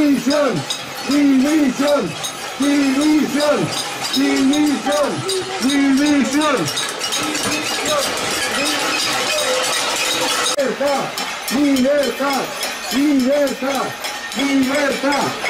Division! Division! Division! Libertad, libertad, libertad.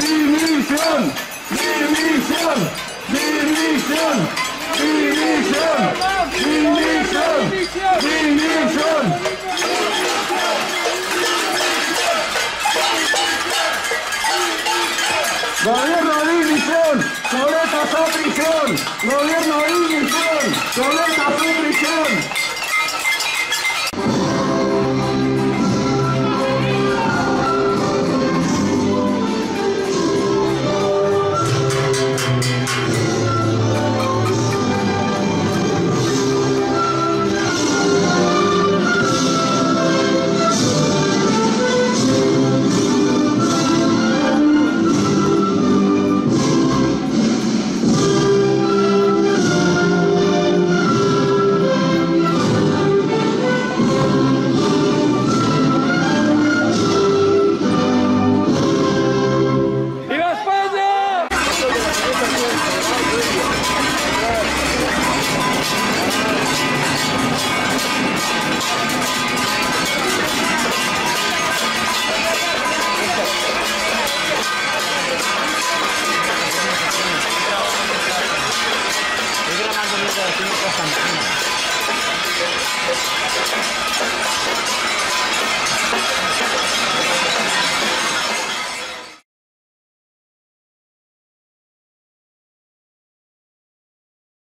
división, división, división, división, división, división. Gobierno de división, Soleta a prisión, gobierno de división, Soleta a prisión. Saya.